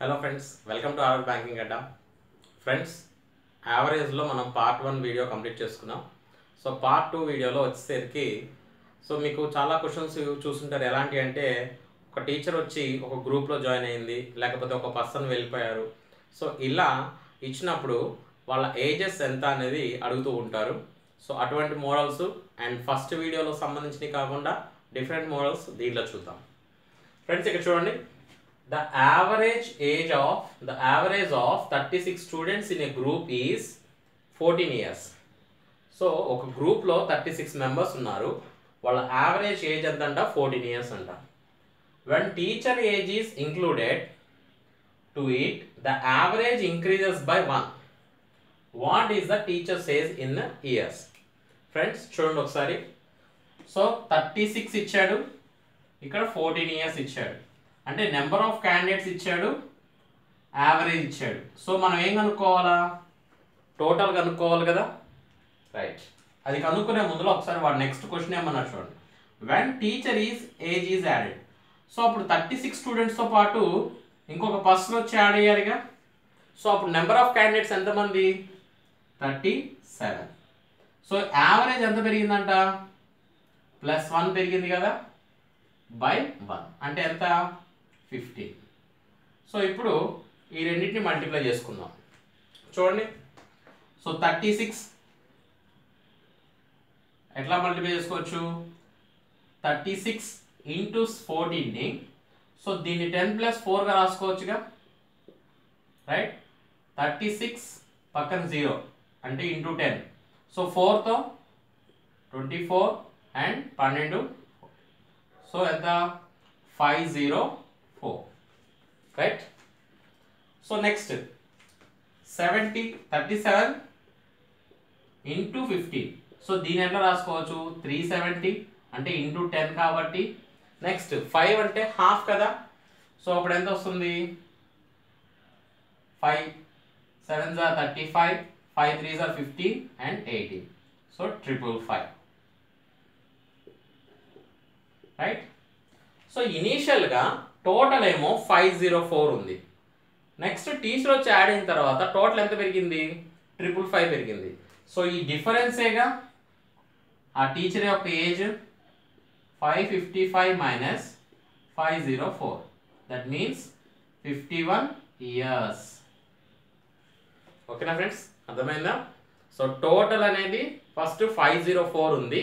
Hello friends welcome to our banking Adda friends యావరేజ్లో మనం part one video complete చేసుకున్నాం. So part two వీడియోలో వచ్చేసరికి so మీకు చాలా క్వశ్చన్స్ చూస్తుంటారు ఎలాంటి అంటే ఒక టీచర్ వచ్చి ఒక గ్రూప్లో జాయిన్ అయింది లేకపోతే ఒక పర్సన్ వెళ్ళిపోయారు. సో ఇలా ఇచ్చినప్పుడు వాళ్ళ ఏజెస్ ఎంత అనేది అడుగుతూ ఉంటారు. సో అటువంటి మోడల్స్ అండ్ ఫస్ట్ వీడియోలో సంబంధించినవి కాకుండా డిఫరెంట్ మోడల్స్ దీంట్లో చూద్దాం. ఫ్రెండ్స్ ఇక్కడ చూడండి. The average age of the average of thirty six students in a group is fourteen years so ఒక గ్రూప్లో థర్టీ సిక్స్ మెంబర్స్ ఉన్నారు. వాళ్ళ యావరేజ్ ఏజ్ ఎంత ఫోర్టీన్ ఇయర్స్ అంట. When teacher age is included to it the average increases by one what is the teacher's age in years friends చూడండి ఒకసారి. So thirty six ఇచ్చాడు. ఇక్కడ ఫోర్టీన్ ఇయర్స్ ఇచ్చాడు. అంటే నెంబర్ ఆఫ్ క్యాండిడేట్స్ ఇచ్చాడు average ఇచ్చాడు. So మనం ఏం కనుక్కోవాలా? టోటల్ కనుక్కోవాలి కదా? రైట్ అది కనుక్కునే ముందులో ఒకసారి వాడు నెక్స్ట్ క్వశ్చన్ ఏమన్నా చూడండి. When teacher is age is added so అప్పుడు థర్టీ సిక్స్ స్టూడెంట్స్తో పాటు ఇంకొక పర్సన్ వచ్చి యాడ్ అయ్యారుగా. సో అప్పుడు నెంబర్ ఆఫ్ క్యాండిడేట్స్ ఎంతమంది? థర్టీ సెవెన్ సో యావరేజ్ ఎంత పెరిగిందంట? ప్లస్ వన్ పెరిగింది కదా? బై వన్ అంటే ఎంత? ఫిఫ్టీన్ సో ఇప్పుడు ఈ రెండింటిని మల్టిప్లై చేసుకుందాం. చూడండి. So thirty six. ఎట్లా మల్టిప్లై చేసుకోవచ్చు? థర్టీ సిక్స్ ఇంటూ ఫోర్టీన్ని. సో దీన్ని టెన్ ప్లస్ ఫోర్గా రాసుకోవచ్చుగా? రైట్? థర్టీ సిక్స్ పక్కన జీరో అంటే ఇంటూ టెన్. సో ఫోర్తో ట్వంటీ ఫోర్ అండ్ పన్నెండు. సో ఎంత? Five zero. Four right so next seventy thirty seven into fifteen so దీని ఎట్లా రాసుకోవచ్చు? త్రీ సెవెంటీ అంటే ఇంటూ టెన్ కాబట్టి నెక్స్ట్ ఫైవ్ అంటే హాఫ్ కదా? సో అప్పుడు ఎంత వస్తుంది? ఫైవ్ సెవెన్ జా థర్టీ ఫైవ్ ఫైవ్ జా jar fifteen and eighteen so triple five right so ఇనీషియల్గా టోటల్ ఏమో ఫైవ్ జీరో ఫోర్ ఉంది. నెక్స్ట్ టీచర్ వచ్చి యాడ్ అయిన తర్వాత టోటల్ ఎంత పెరిగింది? ట్రిపుల్ ఫైవ్ పెరిగింది. సో ఈ డిఫరెన్సేగా ఆ టీచర్ యొక్క age five fifty five minus five zero four that means fifty one years ఓకేనా ఫ్రెండ్స్ అర్థమైందా? సో టోటల్ అనేది ఫస్ట్ ఫైవ్ జీరో ఫోర్ ఉంది.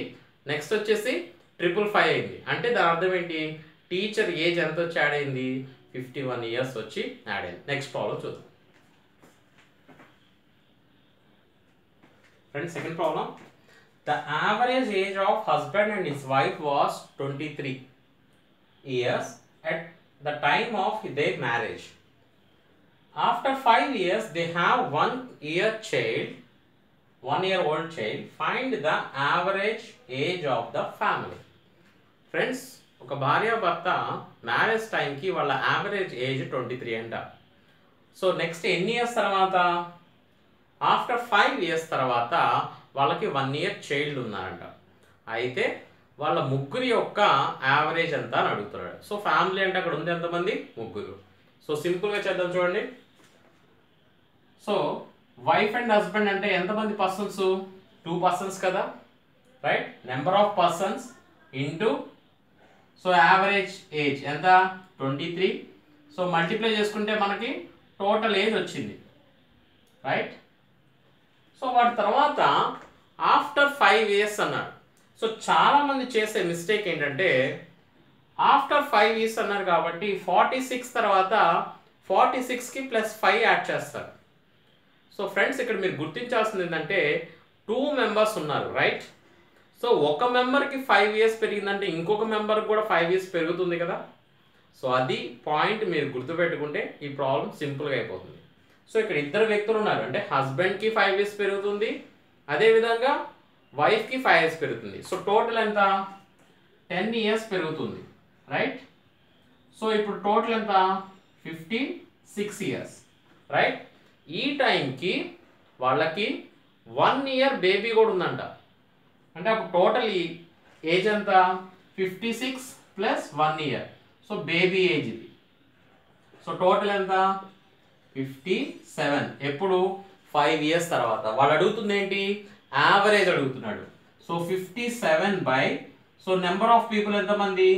నెక్స్ట్ వచ్చేసి ట్రిపుల్ ఫైవ్ అయింది. అంటే దాని అర్థం ఏంటి? టీచర్ ఏజ్ ఎంత వచ్చి యాడ్ అయింది ఫిఫ్టీ వన్ ఇయర్స్ వచ్చి యాడ్ అయింది నెక్స్ట్ ప్రాబ్లం చూద్దాం friends second problem the average age of husband and his wife was twenty three years at the time of their marriage. After five years, they have one year child, one year old child. Find the average age of the family. Friends ఒక భార్య భర్త marriage టైంకి వాళ్ళ average age twenty three అంట. So next ఎన్ని years తర్వాత? After five years తర్వాత వాళ్ళకి వన్ ఇయర్ చైల్డ్ ఉన్నారంట. అయితే వాళ్ళ ముగ్గురి యొక్క యావరేజ్ ఎంత అని అడుగుతున్నాడు. సో ఫ్యామిలీ అంటే అక్కడ ఉంది ఎంతమంది? ముగ్గురు. సో సింపుల్గా చేద్దాం చూడండి. సో వైఫ్ అండ్ హస్బెండ్ అంటే ఎంతమంది పర్సన్స్? టూ పర్సన్స్ కదా? Right? Number of persons into so average age ఎంత? Twenty three. సో మల్టిప్లై చేసుకుంటే మనకి టోటల్ ఏజ్ వచ్చింది. రైట్? సో వాటి తర్వాత ఆఫ్టర్ ఫైవ్ ఇయర్స్ అన్నారు. సో చాలామంది చేసే మిస్టేక్ ఏంటంటే ఆఫ్టర్ ఫైవ్ ఇయర్స్ అన్నారు కాబట్టి ఫార్టీ సిక్స్ తర్వాత ఫార్టీ సిక్స్కి ప్లస్ ఫైవ్ యాడ్ చేస్తారు. సో ఫ్రెండ్స్ ఇక్కడ మీరు గుర్తించాల్సింది ఏంటంటే టూ మెంబర్స్ ఉన్నారు రైట్? సో ఒక మెంబర్కి ఫైవ్ ఇయర్స్ పెరిగిందంటే ఇంకొక మెంబర్కి కూడా ఫైవ్ ఇయర్స్ పెరుగుతుంది కదా. సో అది పాయింట్ మీరు గుర్తుపెట్టుకుంటే ఈ ప్రాబ్లం సింపుల్గా అయిపోతుంది. సో ఇక్కడ ఇద్దరు వ్యక్తులు ఉన్నారు. అంటే హస్బెండ్కి ఫైవ్ ఇయర్స్ పెరుగుతుంది అదేవిధంగా వైఫ్కి ఫైవ్ ఇయర్స్ పెరుగుతుంది. సో టోటల్ ఎంత? టెన్ ఇయర్స్ పెరుగుతుంది రైట్ సో ఇప్పుడు టోటల్ ఎంత? ఫిఫ్టీన్ సిక్స్ ఇయర్స్ రైట్ ఈ టైంకి వాళ్ళకి వన్ ఇయర్ బేబీ కూడా ఉందంట. అంటే అప్పుడు టోటల్ ఏజ్ ఎంత? Fifty six plus one year so baby age ఇది. సో టోటల్ ఎంత? ఫిఫ్టీ సెవెన్ ఎప్పుడు? ఫైవ్ ఇయర్స్ తర్వాత. వాడు అడుగుతుంది ఏంటి? యావరేజ్ అడుగుతున్నాడు. So fifty seven by so number of people ఎంతమంది?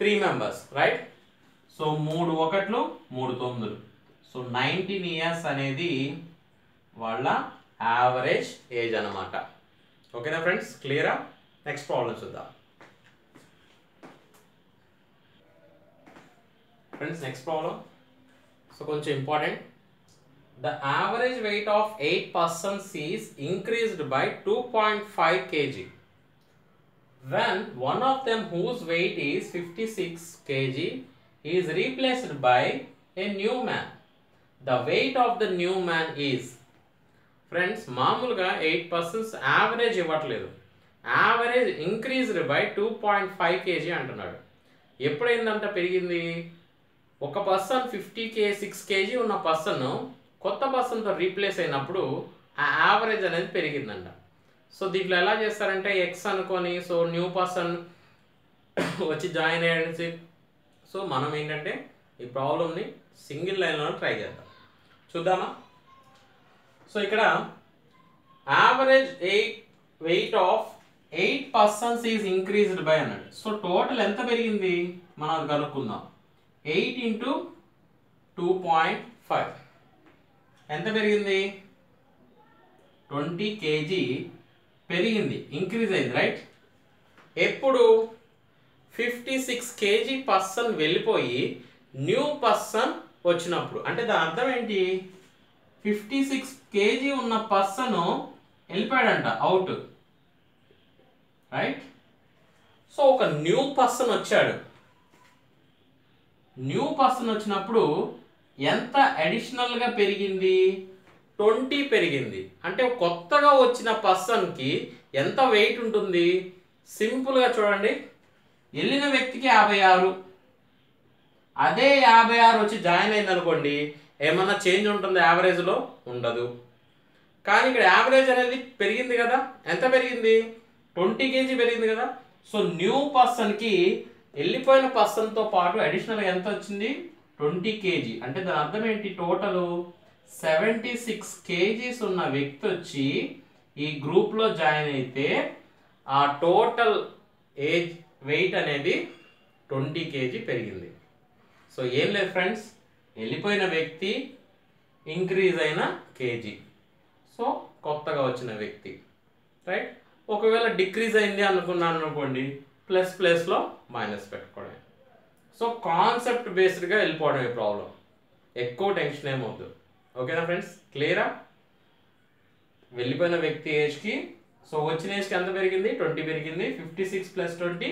త్రీ మెంబర్స్ రైట్ సో మూడు ఒకట్లు మూడు తొమ్మిదిలు. సో నైన్టీన్ ఇయర్స్ అనేది వాళ్ళ యావరేజ్ ఏజ్ అనమాట ఓకేనా ఫ్రెండ్స్ క్లియరా నెక్స్ట్ ప్రాబ్లం చూద్దాం ఫ్రెండ్స్ నెక్స్ట్ ప్రాబ్లం సో కొంచెం important the average weight of eight persons is increased by two point five kg when one of them whose weight is 56 kg is replaced by a new man. The weight of the new man is friends మామూలుగా eight persons average ఇవ్వట్లేదు. Average increased by two point five kg అంటున్నాడు. ఎప్పుడైందంట పెరిగింది? ఒక person fifty కే six KG ఉన్న person కొత్త పర్సన్తో replace అయినప్పుడు ఆ యావరేజ్ అనేది పెరిగిందంట. సో దీంట్లో ఎలా చేస్తారంటే ఎక్స్ అనుకొని సో న్యూ పర్సన్ వచ్చి జాయిన్ అయ్యేసి సో. మనం ఏంటంటే ఈ ప్రాబ్లమ్ని సింగిల్ లైన్లో ట్రై చేద్దాం. చూద్దామా? సో ఇక్కడ average eight weight of eight persons is increased by అన్నాడు సో టోటల్ ఎంత పెరిగింది? మనం అది కనుక్కుందాం. Eight into two point five ఎంత పెరిగింది? ట్వంటీ కేజీ పెరిగింది. ఇంక్రీజ్ అయింది రైట్ ఎప్పుడు? ఫిఫ్టీ సిక్స్ కేజీ పర్సన్ వెళ్ళిపోయి న్యూ పర్సన్ వచ్చినప్పుడు. అంటే దాని అర్థం ఏంటి? ఫిఫ్టీ సిక్స్ కేజీ ఉన్న పర్సన్ వెళ్ళిపోయాడంట అవుట్ రైట్ సో ఒక న్యూ పర్సన్ వచ్చాడు. న్యూ పర్సన్ వచ్చినప్పుడు ఎంత అడిషనల్గా పెరిగింది? ట్వంటీ పెరిగింది. అంటే కొత్తగా వచ్చిన పర్సన్కి ఎంత వెయిట్ ఉంటుంది? సింపుల్గా చూడండి. వెళ్ళిన వ్యక్తికి యాభై ఆరు. అదే యాభై ఆరు వచ్చి జాయిన్ అయింది అనుకోండి ఏమన్నా చేంజ్ ఉంటుంది యావరేజ్లో ఉండదు. కానీ ఇక్కడ యావరేజ్ అనేది పెరిగింది కదా? ఎంత పెరిగింది? ట్వంటీ కేజీ పెరిగింది కదా? సో న్యూ పర్సన్కి వెళ్ళిపోయిన పర్సన్తో పాటు అడిషనల్ ఎంత వచ్చింది? ట్వంటీ కేజీ అంటే దాని అర్థం ఏంటి? టోటల్ సెవెంటీ సిక్స్ కేజీస్ ఉన్న వ్యక్తి వచ్చి ఈ గ్రూప్లో జాయిన్ అయితే ఆ టోటల్ ఏజ్ వెయిట్ అనేది ట్వంటీ కేజీ పెరిగింది. సో ఏం లేదు ఫ్రెండ్స్ వెళ్ళిపోయిన వ్యక్తి ఇంక్రీజ్ అయిన కేజీ సో కొత్తగా వచ్చిన వ్యక్తి. రైట్ ఒకవేళ డిక్రీజ్ అయింది అనుకున్నాను అనుకోండి ప్లస్ ప్లస్లో మైనస్ పెట్టుకోవడం సో కాన్సెప్ట్ బేస్డ్గా వెళ్ళిపోవడం ఈ ప్రాబ్లం ఎక్కువ టెన్షన్ ఏమవుద్దు ఓకేనా ఫ్రెండ్స్ క్లియరా వెళ్ళిపోయిన వ్యక్తి ఏజ్కి సో వచ్చిన ఏజ్కి ఎంత పెరిగింది? ట్వంటీ పెరిగింది. Fifty six plus twenty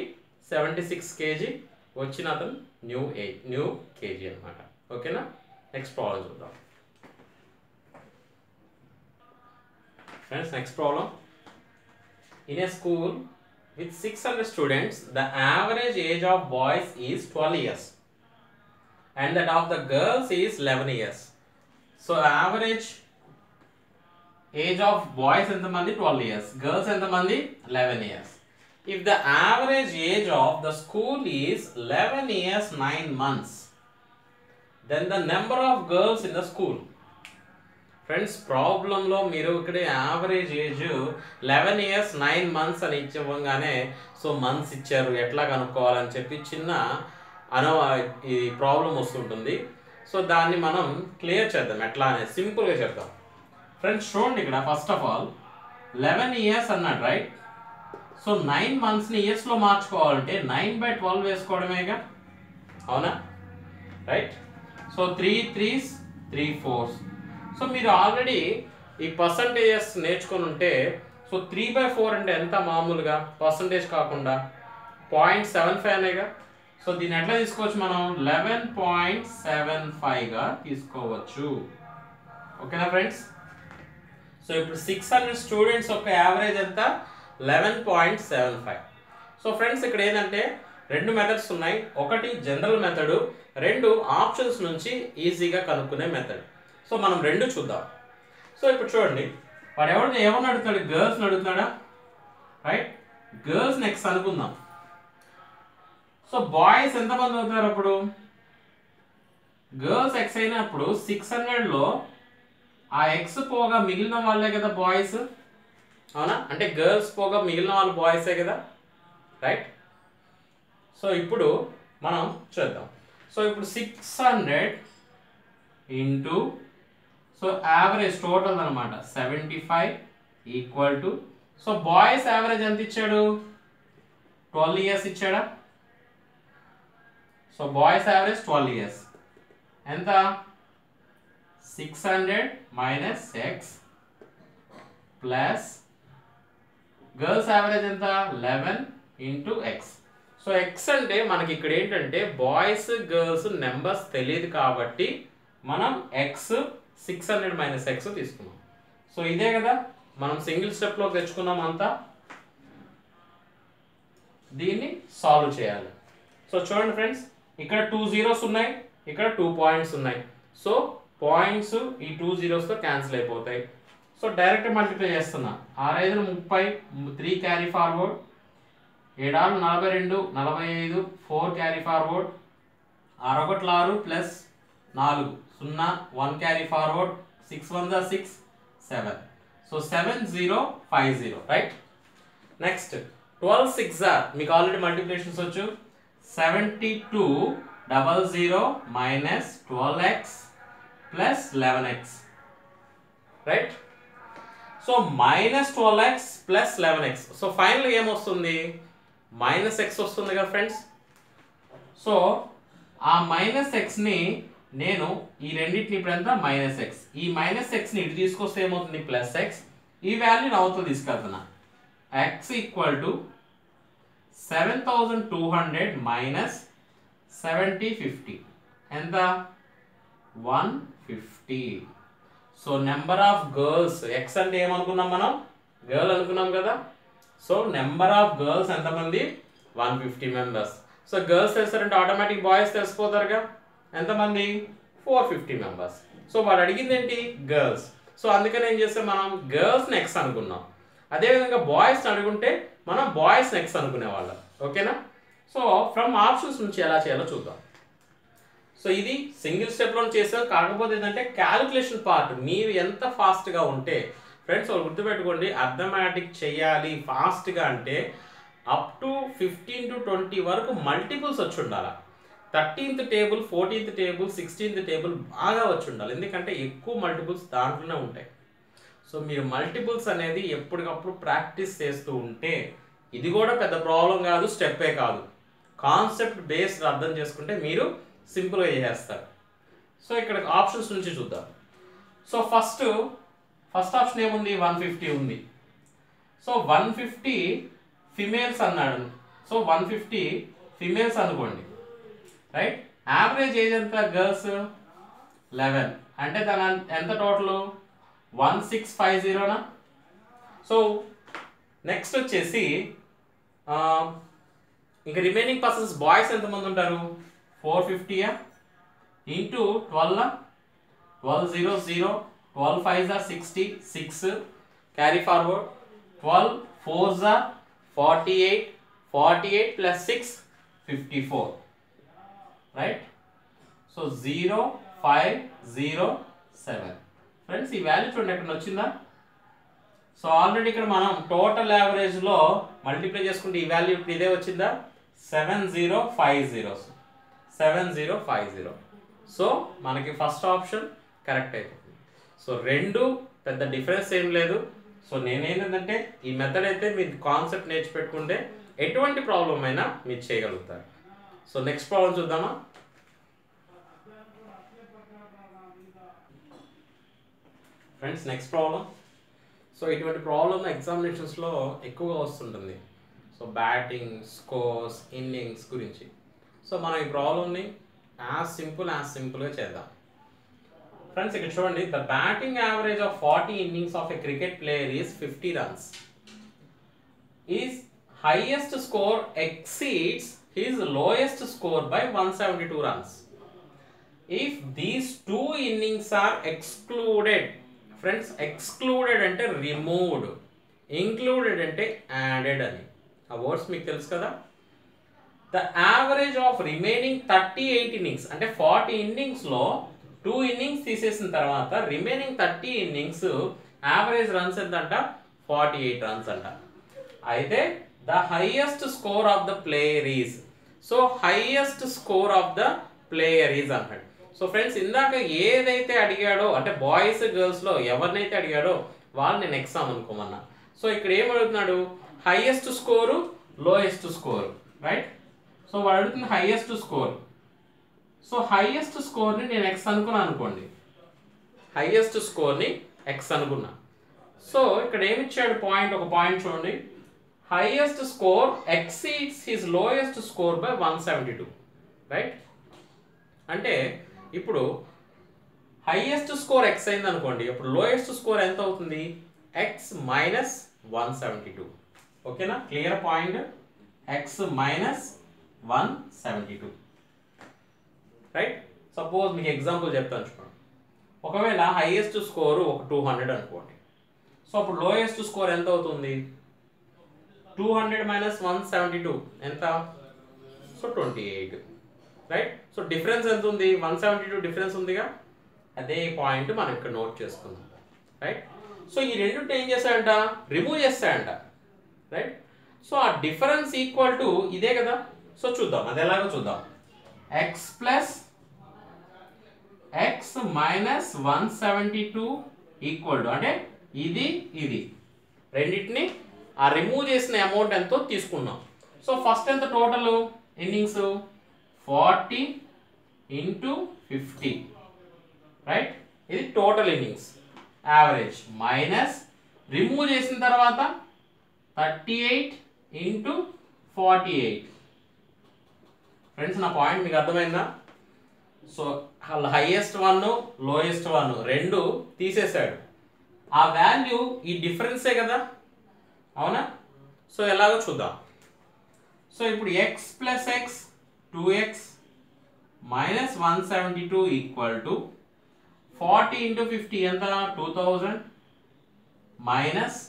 seventy six kg వచ్చిన అతను న్యూ ఏజ్ న్యూ కేజీ అనమాట ఓకేనా నెక్స్ట్ ప్రాబ్లం చూద్దాం friends next problem in a school with 600 students, the average age of boys is 12 years and that of the girls is 11 years. So average age of boys ఎంతమంది 12 years, girls ఎంతమంది 11 years. If the average age of the school is 11 years 9 months, then the number of girls in the school friends ప్రాబ్లంలో మీరు ఇక్కడ average age eleven years nine months అని ఇచ్చివ్వగానే so months ఇచ్చారు ఎట్లా కనుక్కోవాలని చెప్పి చిన్న అనో ఈ ప్రాబ్లం వస్తుంటుంది సో దాన్ని మనం క్లియర్ చేద్దాం ఎట్లా అనేది సింపుల్గా చేద్దాం ఫ్రెండ్స్ చూడండి ఇక్కడ first of all eleven years అన్నాడు రైట్ సో నైన్ మంత్స్ని ఇయర్స్లో మార్చుకోవాలంటే నైన్ బై ట్వెల్వ్ వేసుకోవడమేగా అవునా right so three threes three fours so మీరు ఆల్రెడీ ఈ పర్సంటేజెస్ నేర్చుకొని ఉంటే సో త్రీ బై ఫోర్ అంటే ఎంత మామూలుగా? పర్సంటేజ్ కాకుండా పాయింట్ సెవెన్ ఫైవ్ అనేగా సో దీన్ని ఎట్లా తీసుకోవచ్చు మనం? లెవెన్ పాయింట్ సెవెన్ ఫైవ్గా తీసుకోవచ్చు. ఓకేనా ఫ్రెండ్స్ సో ఇప్పుడు సిక్స్ హండ్రెడ్ స్టూడెంట్స్ యొక్క యావరేజ్ ఎంత? Eleven point seven five so friends ఇక్కడ ఏంటంటే రెండు మెథడ్స్ ఉన్నాయి. ఒకటి జనరల్ మెథడ్ రెండు ఆప్షన్స్ నుంచి ఈజీగా కనుక్కునే మెథడ్ సో మనం రెండు చూద్దాం. సో ఇప్పుడు చూడండి. వాడు ఎవరిని ఎవరిని అడుగుతాడు గర్ల్స్ని అడుగుతాడా రైట్ గర్ల్స్ నెక్స్ట్ అనుకుందాం. సో బాయ్స్ ఎంతమంది అవుతారు అప్పుడు? గర్ల్స్ ఎక్స్ అయినప్పుడు సిక్స్ హండ్రెడ్లో ఆ ఎక్స్ పోగా మిగిలిన వాళ్ళే కదా బాయ్స్ అవునా? అంటే గర్ల్స్ పోగా మిగిలిన వాళ్ళు బాయ్సే కదా? రైట్ సో ఇప్పుడు మనం చూద్దాం. సో ఇప్పుడు six hundred into so average total అనమాట seventy five equal to so boys average ఎంత ఇచ్చాడు? ట్వెల్వ్ ఇయర్స్ ఇచ్చాడా? So boys average twelve years ఎంత? Six hundred minus X plus girls average ఎంత? Eleven into X so X అంటే మనకి ఇక్కడ ఏంటంటే బాయ్స్ గర్ల్స్ నెంబర్స్ తెలియదు కాబట్టి మనం X six hundred minus X తీసుకున్నాం. సో ఇదే కదా మనం సింగిల్ స్టెప్లో తెచ్చుకున్నాం అంతా. దీన్ని సాల్వ్ చేయాలి. సో చూడండి ఫ్రెండ్స్ ఇక్కడ టూ జీరోస్ ఉన్నాయి ఇక్కడ టూ పాయింట్స్ ఉన్నాయి. సో పాయింట్స్ ఈ టూ జీరోస్తో క్యాన్సిల్ అయిపోతాయి. సో డైరెక్ట్ మల్టిప్లై చేస్తున్నా. ఆరైదు ముప్పై త్రీ క్యారీ ఫార్వర్డ్ ఏడాలు నలభై రెండు నలభై ఐదు ఫోర్ క్యారీ ఫార్వర్డ్ ఆరొకట్ల ఆరు ప్లస్ నాలుగు సున్నా one carry forward six one the six seven so seven zero five zero right next twelve six are మీకు ఆల్రెడీ మల్టిప్లికేషన్స్ వచ్చు. Seventy two double zero minus twelve x plus eleven x right so minus twelve x plus eleven x so final ఏమొస్తుంది? Minus X వస్తుంది కదా friends so ఆ minus ఎక్స్ని నేను ఈ రెండింటిని ఇప్పుడు ఎంత? మైనస్ ఎక్స్ ఈ మైనస్ ఎక్స్ని ఇటు తీసుకొస్తే ఏమవుతుంది? ప్లస్ ఎక్స్ ఈ వాల్యూని అవతల తీసుకెళ్తున్నా. X equal to seven thousand two hundred minus seventy fifty ఎంత? One fifty so number of girls X అంటే ఏమనుకున్నాం మనం? గర్ల్ అనుకున్నాం కదా? సో నెంబర్ ఆఫ్ గర్ల్స్ ఎంతమంది? One fifty members so girls తెలుస్తారంటే automatic boys తెలిసిపోతారుగా. ఎంతమంది? ఫోర్ ఫిఫ్టీ మెంబర్స్ సో వాడు అడిగింది ఏంటి గర్ల్స్ సో అందుకని ఏం చేస్తే మనం? గర్ల్స్ నెక్స్ట్ అనుకున్నాం. అదేవిధంగా బాయ్స్ అడుగుంటే మనం బాయ్స్ నెక్స్ట్ అనుకునే వాళ్ళం ఓకేనా? సో ఫ్రమ్ ఆప్షన్స్ నుంచి ఎలా చేయాలో చూద్దాం. సో ఇది సింగిల్ స్టెప్లో చేసాం కాకపోతే ఏంటంటే క్యాలిక్యులేషన్ పార్ట్ మీరు ఎంత ఫాస్ట్గా ఉంటే ఫ్రెండ్స్ వాళ్ళు గుర్తుపెట్టుకోండి అర్థమాటిక్ చేయాలి ఫాస్ట్గా అంటే up to fifteen to twenty వరకు మల్టిపుల్స్ వచ్చి ఉండాలి. Thirteenth table fourteenth table sixteenth table బాగా వచ్చి ఉండాలి. ఎందుకంటే ఎక్కువ మల్టిపుల్స్ దాంట్లోనే ఉంటాయి. సో మీరు మల్టిపుల్స్ అనేది ఎప్పటికప్పుడు ప్రాక్టీస్ చేస్తూ ఉంటే ఇది కూడా పెద్ద ప్రాబ్లం కాదు స్టెప్పే కాదు. కాన్సెప్ట్ బేస్డ్ అర్థం చేసుకుంటే మీరు సింపుల్గా చేసేస్తారు. సో ఇక్కడ ఆప్షన్స్ నుంచి చూద్దాం. సో ఫస్ట్ ఫస్ట్ ఆప్షన్ ఏముంది? వన్ ఫిఫ్టీ ఉంది. సో వన్ ఫిఫ్టీ ఫిమేల్స్ అన్నాడు. సో వన్ ఫిఫ్టీ ఫిమేల్స్ అనుకోండి. రైట్ యావరేజ్ ఏజ్ ఎంత గర్ల్స్ లెవెన్ అంటే దాని ఎంత టోటల్ వన్ సిక్స్ ఫైవ్ జీరోనా సో నెక్స్ట్ వచ్చేసి ఇంకా రిమైనింగ్ పర్సన్స్ బాయ్స్ ఎంతమంది ఉంటారు? Four ఫిఫ్టీయా into twelve twelve zero zero twelve five జా sixty six carry forward twelve four జా forty eight forty eight plus six fifty four right so zero five zero seven friends ఈ value చూడండి ఎక్కడ వచ్చిందా? So already ఇక్కడ మనం total యావరేజ్లో multiply చేసుకుంటే ఈ వాల్యూ ఇప్పుడు ఇదే వచ్చిందా? Seven zero five zeros seven zero five zero so మనకి ఫస్ట్ ఆప్షన్ కరెక్ట్ అయిపోతుంది. సో రెండు పెద్ద డిఫరెన్స్ ఏం లేదు. సో నేనేంటంటే ఈ మెథడ్ అయితే మీరు కాన్సెప్ట్ నేర్చిపెట్టుకుంటే ఎటువంటి ప్రాబ్లం అయినా మీరు చేయగలుగుతారు. సో నెక్స్ట్ ప్రాబ్లం చూద్దామా? ఫ్రెండ్స్ నెక్స్ట్ ప్రాబ్లం సో ఇటువంటి ప్రాబ్లమ్ ఎగ్జామినేషన్స్లో ఎక్కువగా వస్తుంటుంది. సో బ్యాటింగ్ స్కోర్స్ ఇన్నింగ్స్ గురించి. సో మనం ఈ ప్రాబ్లమ్ని యాజ్ సింపుల్ యాజ్ సింపుల్గా చేద్దాం. ఫ్రెండ్స్ ఇక్కడ చూడండి. The batting average of forty innings of a cricket player is fifty runs is highest score exceeds his lowest score by one seventy two runs if these two innings are excluded friends excluded అంటే removed included అంటే added అని. ఆ words మీకు తెలుసు కదా? The average of remaining thirty eight innings అంటే forty ఇన్నింగ్స్లో two innings తీసేసిన తర్వాత remaining thirty innings average runs ఎంతంట? Forty eight runs అంట. అయితే the highest score of the player is. So highest score of the player is అన్నాడు. So friends ఇందాక ఏదైతే అడిగాడో అంటే బాయ్స్ గర్ల్స్లో ఎవరినైతే అడిగాడో వాళ్ళు నేను ఎగ్జామ్ అనుకోమన్నా. సో ఇక్కడ ఏం అడుగుతున్నాడు? Highest score lowest score right? So వాడు అడుగుతుంది హైయెస్ట్ స్కోర్. సో హైయెస్ట్ స్కోర్ని నేను ఎక్స్ అనుకున్నాను అనుకోండి. హైయెస్ట్ స్కోర్ని ఎక్స్ అనుకున్నా. సో ఇక్కడ ఏమిచ్చాడు పాయింట్ ఒక పాయింట్ చూడండి. Highest score exceeds his lowest score by one seventy two right అంటే ఇప్పుడు హైయెస్ట్ స్కోర్ ఎక్స్ అయింది అనుకోండి. ఇప్పుడు లోయెస్ట్ స్కోర్ ఎంత అవుతుంది? X minus one seventy two ఓకేనా clear point x minus one seventy two right suppose మీకు ఎగ్జాంపుల్ చెప్తాను చూడండి. ఒకవేళ హైయెస్ట్ స్కోరు ఒక టూ హండ్రెడ్ అనుకోండి. సో అప్పుడు లోయెస్ట్ స్కోర్ ఎంత అవుతుంది? Two hundred minus one seventy two ఎంత? So twenty eight right so difference ఎంత ఉంది? వన్ సెవెంటీ టూ డిఫరెన్స్ ఉందిగా? అదే పాయింట్ మనం ఇక్కడ నోట్ చేసుకుందాం. రైట్ సో ఈ రెండు ఏం చేస్తాయంట? రిమూవ్ చేస్తాయంట. రైట్ సో ఆ డిఫరెన్స్ ఈక్వల్ టు ఇదే కదా? సో చూద్దాం. అది ఎలాగో చూద్దాం. X plus x minus one seventy two equal to అంటే ఇది ఇది. రెండింటిని ఆ రిమూవ్ చేసిన అమౌంట్ ఎంతో తీసుకున్నాం. సో ఫస్ట్ ఎంత total innings forty into fifty right ఇది total innings average minus remove చేసిన తర్వాత thirty eight into forty eight friends నా పాయింట్ మీకు అర్థమైందా? So highest one lowest one రెండు తీసేశాడు. ఆ వాల్యూ ఈ డిఫరెన్సే కదా? అవునా? సో ఎలాగో చూద్దాం. సో ఇప్పుడు x plus x two x minus one seventy two equal to forty into fifty ఎంత? టూ థౌజండ్ మైనస్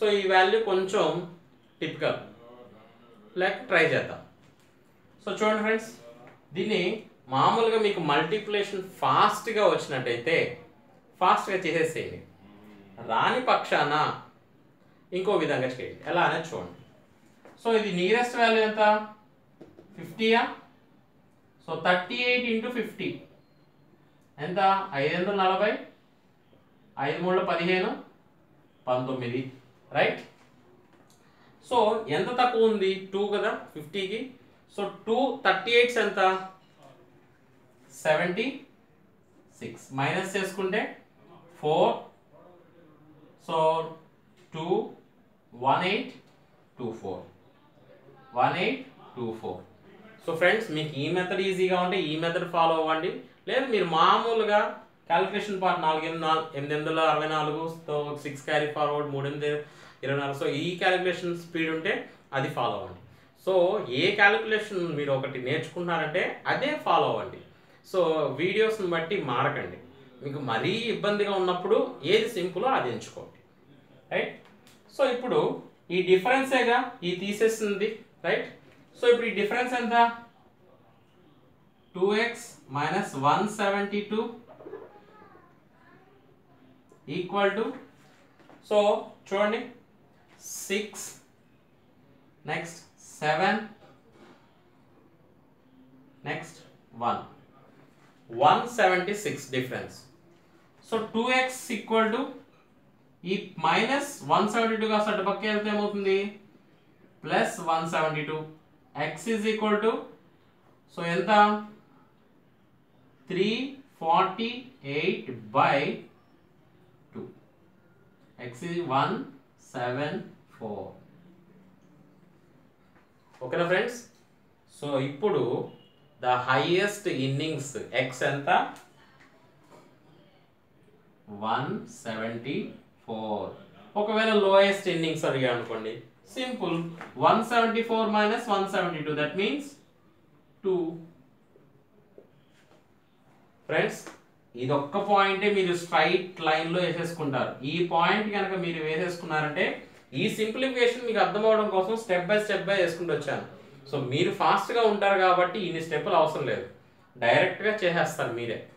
సో ఈ వాల్యూ కొంచెం టిపికల్ లేక ట్రై చేద్దాం. సో చూడండి ఫ్రెండ్స్ దీన్ని మామూలుగా మీకు మల్టిప్లేషన్ ఫాస్ట్గా వచ్చినట్టయితే ఫాస్ట్గా చేసేసేయండి. రాని పక్షాన ఇంకో విధంగా చేయండి. ఎలా అనేది చూడండి. సో ఇది నియరెస్ట్ వాల్యూ ఎంత? ఫిఫ్టీయా so thirty eight into fifty ఎంత? ఐదు వందల నలభై. ఐదు మూడు పదిహేను. పంతొమ్మిది. రైట్ సో ఎంత తక్కువ ఉంది? టూ కదా? ఫిఫ్టీకి సో టూ థర్టీ ఎయిట్స్ ఎంత? సెవెంటీ సిక్స్ మైనస్ చేసుకుంటే four so two one eight two four one eight two four so friends మీకు ఈ మెథడ్ ఈజీగా ఉంటే ఈ మెథడ్ ఫాలో అవ్వండి. లేదు మీరు మామూలుగా క్యాలిక్యులేషన్ పార్ట్ నాలుగు ఎనిమిది నాలుగు ఎనిమిది వందల అరవై నాలుగు సిక్స్ క్యారీ ఫార్వర్డ్ మూడు ఎనిమిది ఇరవై నాలుగు. సో ఈ క్యాలిక్యులేషన్ స్పీడ్ ఉంటే అది ఫాలో అవ్వండి. సో ఏ క్యాలిక్యులేషన్ మీరు ఒకటి నేర్చుకున్నారంటే అదే ఫాలో అవ్వండి. సో వీడియోస్ని బట్టి మారకండి. మీకు మరీ ఇబ్బందిగా ఉన్నప్పుడు ఏది సింపులో అది ఎంచుకోండి. రైట్ సో ఇప్పుడు ఈ డిఫరెన్సేగా ఈ తీసేసింది. రైట్ సో ఇప్పుడు ఈ డిఫరెన్స్ ఎంత? Two x minus one seventy two equal to so చూడండి. Six next seven next one one seventy six difference so two x equal to ఈ మైనస్ వన్ సెవెంటీ టూ కాస్త అటు పక్క వెళ్తే ఏమవుతుంది plus one seventy two x is equal to so ఎంత three forty eight by two x is one seven four ఓకేనా friends? So ఇప్పుడు the highest innings x ఎంత? One seventy four. ఒకవేళ లోయెస్ట్ ఇన్నింగ్స్ అడిగా అనుకోండి simple. One seventy four minus one seventy two that means two friends ఇది ఒక్క పాయింటే మీరు స్ట్రైట్ లైన్లో వేసేసుకుంటారు. ఈ పాయింట్ కనుక మీరు వేసేసుకున్నారంటే ఈ సింప్లిఫికేషన్ మీకు అర్థం అవడం కోసం స్టెప్ బై స్టెప్ బై వేసుకుంటూ వచ్చాను. సో మీరు ఫాస్ట్గా ఉంటారు కాబట్టి ఇన్ని స్టెప్పులు అవసరం లేదు. డైరెక్ట్గా చేసేస్తారు మీరే.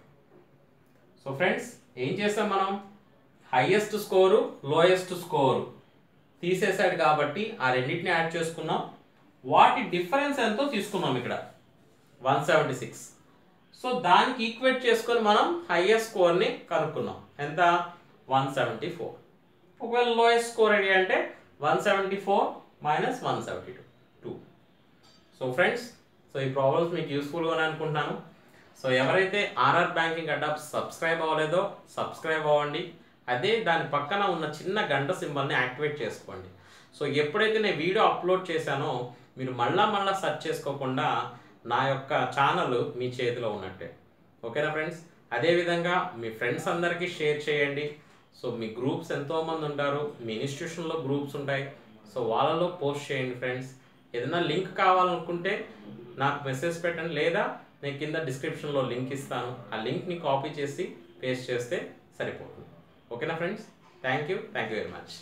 సో ఫ్రెండ్స్ ఏం చేస్తాం మనం? హైయెస్ట్ స్కోరు లోయెస్ట్ స్కోరు తీసేసాడు కాబట్టి ఆ రెండింటిని యాడ్ చేసుకున్నాం. వాటి డిఫరెన్స్ ఎంతో తీసుకున్నాం ఇక్కడ? వన్ సెవెంటీ సిక్స్ సో దానికి ఈక్వేట్ చేసుకొని మనం హైయెస్ట్ స్కోర్ని కనుక్కున్నాం. ఎంత? వన్ సెవెంటీ ఫోర్ ఒకవేళ లోయెస్ట్ స్కోర్ ఏంటి అంటే one seventy four minus one seventy two two so friends so ఈ ప్రాబ్లమ్స్ మీకు యూస్ఫుల్గానే అనుకుంటున్నాను. సో ఎవరైతే ఆర్ఆర్ బ్యాంకింగ్ అడాప్ సబ్స్క్రైబ్ అవ్వలేదో సబ్స్క్రైబ్ అవ్వండి. అదే దాని పక్కన ఉన్న చిన్న గంట సింబల్ని యాక్టివేట్ చేసుకోండి. సో ఎప్పుడైతే నేను వీడియో అప్లోడ్ చేశానో మీరు మళ్ళా మళ్ళా సెర్చ్ చేసుకోకుండా నా యొక్క ఛానల్ మీ చేతిలో ఉన్నట్టే. ఓకేనా ఫ్రెండ్స్ అదేవిధంగా మీ ఫ్రెండ్స్ అందరికీ షేర్ చేయండి. సో మీ గ్రూప్స్ ఎంతోమంది ఉంటారు మీ ఇన్స్టిట్యూషన్లో గ్రూప్స్ ఉంటాయి. సో వాళ్ళలో పోస్ట్ చేయండి ఫ్రెండ్స్. ఏదైనా లింక్ కావాలనుకుంటే నాకు మెసేజ్ పెట్టండి లేదా నేను కింద డిస్క్రిప్షన్లో లింక్ ఇస్తాను. ఆ లింక్ని కాపీ చేసి పేస్ట్ చేస్తే సరిపోతుంది. ఓకేనా friends? Thank you. Thank you very much.